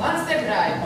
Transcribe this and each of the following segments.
Step right.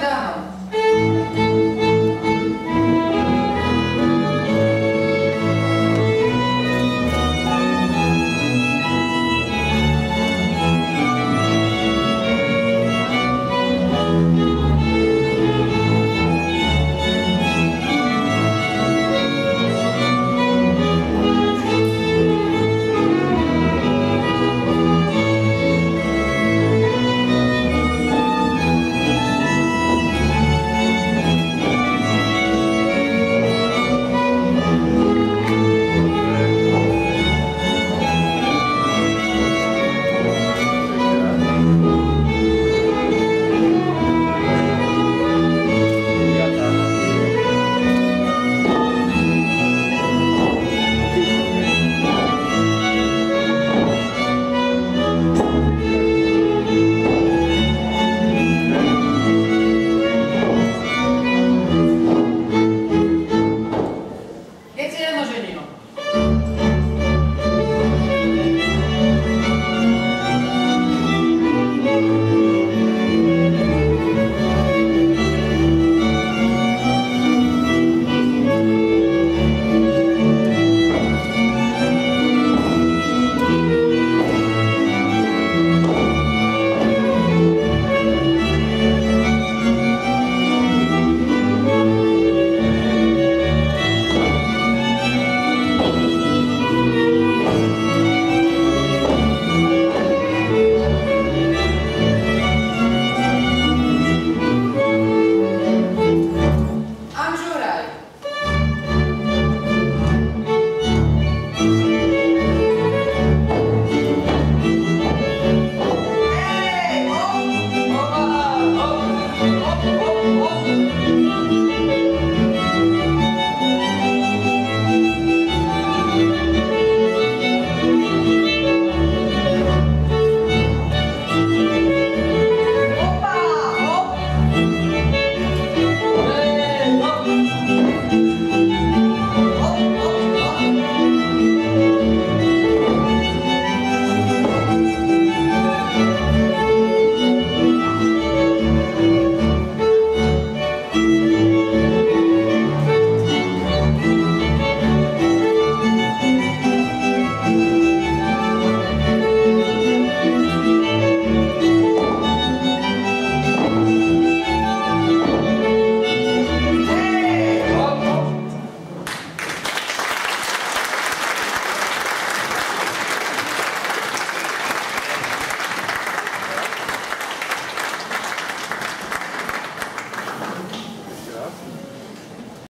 cuidar, não.